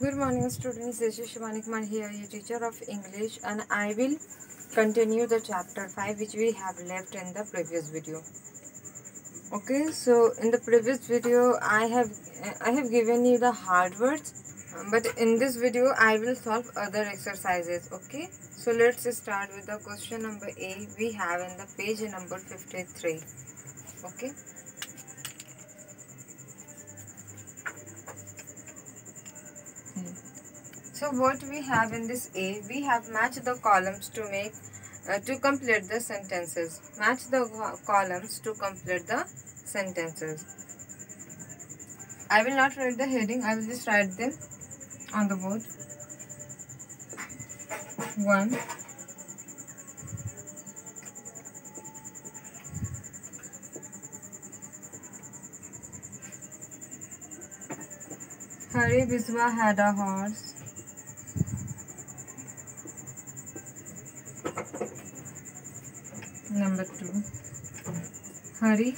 Good morning students, this is Shivani Kumar here, your teacher of English and I will continue the chapter 5 which we have left in the previous video. Okay, so in the previous video I have I have given you the hard words but in this video I will solve other exercises. Okay, so let's start with the question number A we have in the page number 53. Okay. So what we have in this A, we have matched the columns to make uh, to complete the sentences. Match the columns to complete the sentences. I will not write the heading, I will just write them on the board. 1 Hari Biswa had a horse. Number two. Hari.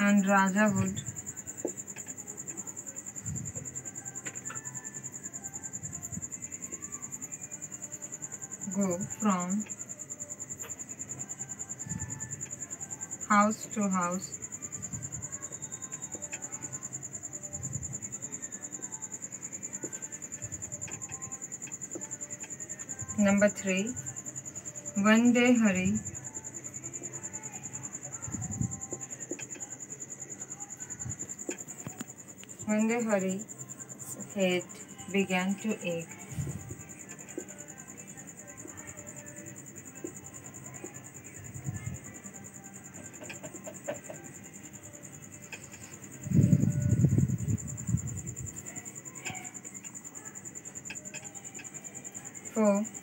And Raja would go from house to house Number 3. One day Hari day Hari's head began to ache. Four.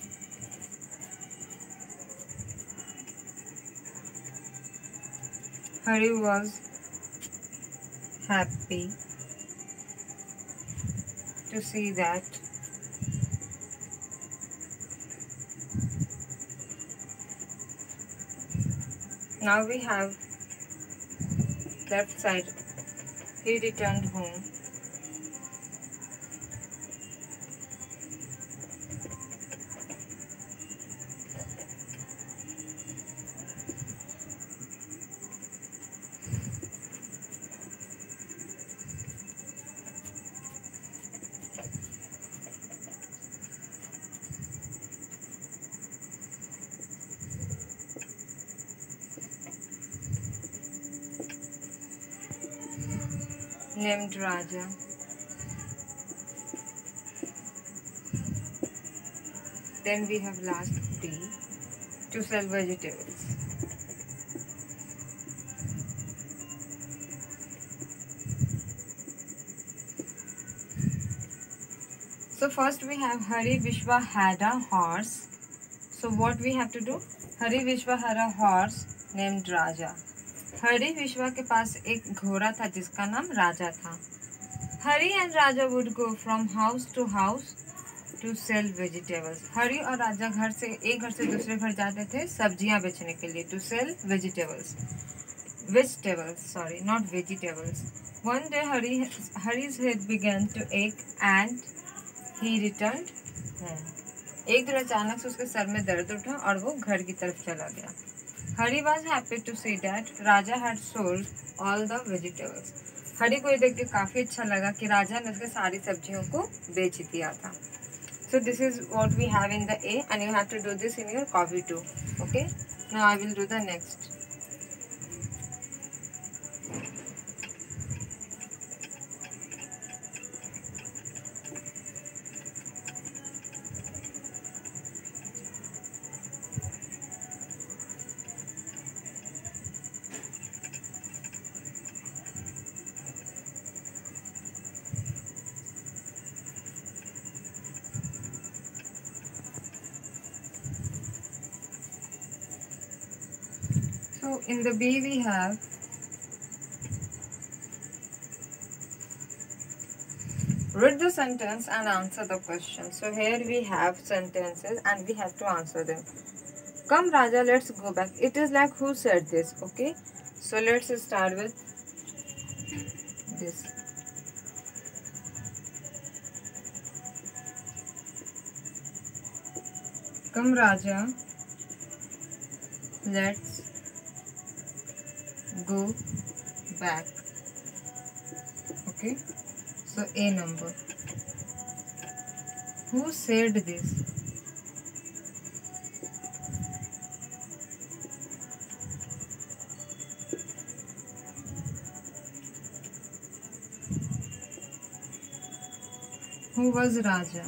Hari was happy to see that. Now we have left side. He returned home named Raja. Then we have last D to sell vegetables. So first we have Hari Vishwa had a horse. So what we have to do? Hari Vishwa had a horse named Raja. हरी विश्वा के पास एक घोड़ा था जिसका नाम राजा था। Hari and Raja would go from house to house to sell vegetables Hari और राजा घर से, एक घर से दूसरे घर जाते थे सब्ज़ियाँ बेचने के लिए to sell vegetables vegetables sorry not vegetables one day Hari Hari's head began to ache and he return एक दिन अचानक से उसके सर में दर्द उठा और वो घर की तरफ़ चला गया। Hari was happy to see that Raja had sold all the vegetables Hari को ये देख के काफ़ी अच्छा लगा कि राजा ने उसके सारी सब्जियों को बेच दिया था। So this is what we have in the end you have to do this in your copy too okay I will do the next So in the B we have read the sentence and answer the question. So here we have sentences and we have to answer them. Come Raja, let's go back. It is like who said this, okay? So let's start with this come raja let's go back. Okay? So a number. Who said this? Who was raja?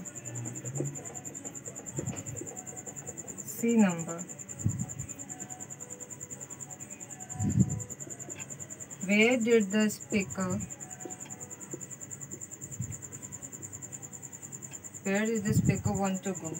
C number where did the speaker where did the speaker want to go?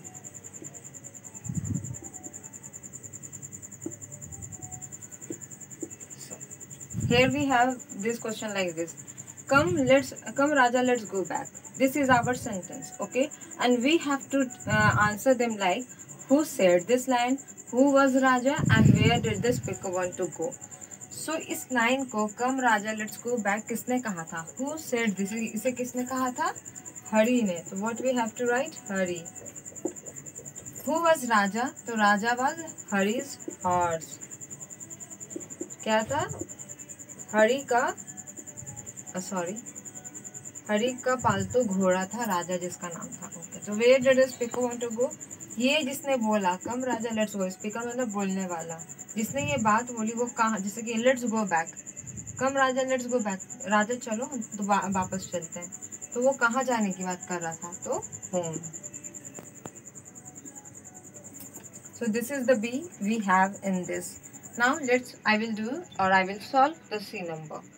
So here we have this question like this. Come let's come raja let's go back. This is our sentence okay? And we have to uh, answer them like who said this line who was raja and where did the speaker want to go so इस line को कम Raja let's go back किसने कहा था? Who said this इसे किसने कहा था? हरी ने। तो what we have to write Hari. Who was Raja? तो राजा वाज हरीज हॉर्स क्या था? हरी का सॉरी हरी का पालतू घोड़ा था, राजा जिसका नाम था। ओके तो where did speaker want to go ये जिसने बोला, कम राजा लेट्स गो स्पीकर मतलब बोलने वाला। जिसने ये बात बोली, वो कहा, जैसे कि let's go back come Raja let's go back Raja, चलो, हम तो वापस चलते हैं। तो वो कहाँ जाने की बात कर रहा था? तो home so this is the B we have in this now let's I will do और I will solve the C number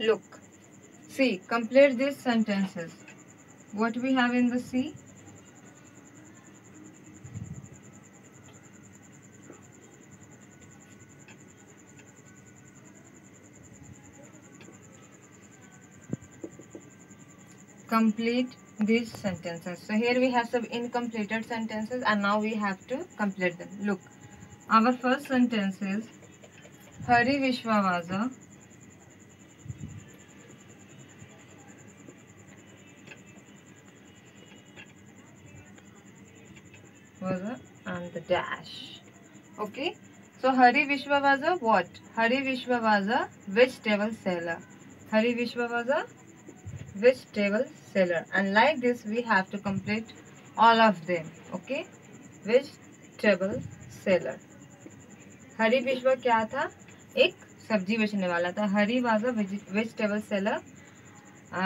Look. See, complete these sentences. What we have in the C? Complete these sentences. So here we have some incompleted sentences and now we have to complete them. Look, our first sentence is Hari Vishwavaza was and the dash okay so hari vishwa was a what hari vishwa was a vegetable seller hari vishwa was a vegetable seller and like this we have to complete all of them okay vegetable seller Hari विश्व क्या था एक सब्ज़ी बेचने वाला था Hari was a vegetable seller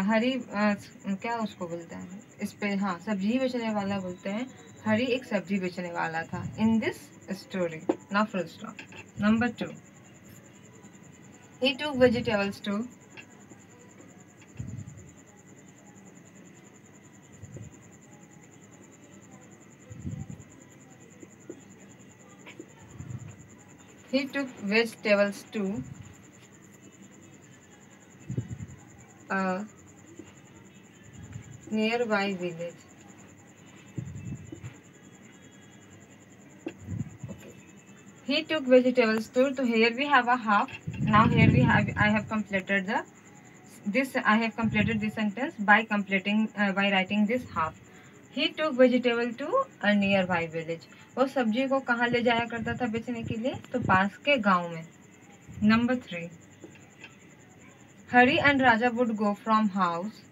Hari क्या उसको बोलते हैं इस पे हाँ सब्ज़ी बेचने वाला बोलते हैं हरी एक सब्ज़ी बेचने वाला था। इन दिस स्टोरी ना full stop number two he took vegetables to he took vegetables to a nearby village. He took vegetables too so here we have a half now here we have i have completed the this i have completed this sentence by completing uh, by writing this half he took vegetable to a nearby village वो सब्ज़ी को कहाँ ले जाया करता था बेचने के लिए तो पास के गाँव में number three Hari and Raja would go from house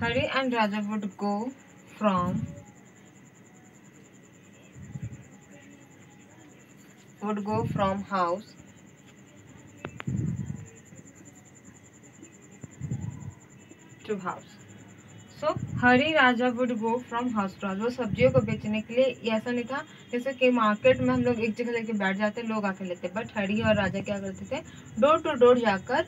Hari and Raja would go from would go from house. To house. So Hari Raja would go from house to house वो सब्जियों को बेचने के लिए ऐसा नहीं था जैसे कि मार्केट में हम लोग एक जगह लेके बैठ जाते लोग आके लेते बट हरी और राजा क्या करते थे? डोर टू डोर जाकर